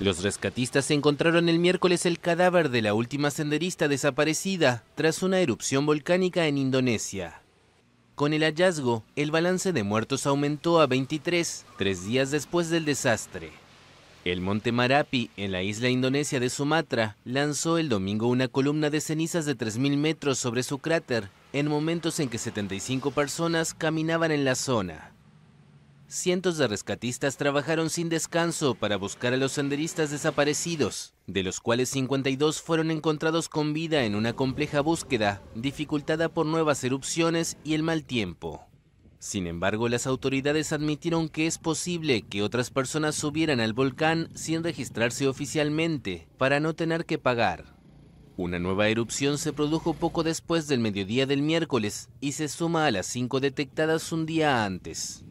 Los rescatistas encontraron el miércoles el cadáver de la última senderista desaparecida tras una erupción volcánica en Indonesia. Con el hallazgo, el balance de muertos aumentó a 23, tres días después del desastre. El monte Marapi, en la isla indonesia de Sumatra, lanzó el domingo una columna de cenizas de 3.000 metros sobre su cráter, en momentos en que 75 personas caminaban en la zona cientos de rescatistas trabajaron sin descanso para buscar a los senderistas desaparecidos, de los cuales 52 fueron encontrados con vida en una compleja búsqueda, dificultada por nuevas erupciones y el mal tiempo. Sin embargo, las autoridades admitieron que es posible que otras personas subieran al volcán sin registrarse oficialmente, para no tener que pagar. Una nueva erupción se produjo poco después del mediodía del miércoles y se suma a las cinco detectadas un día antes.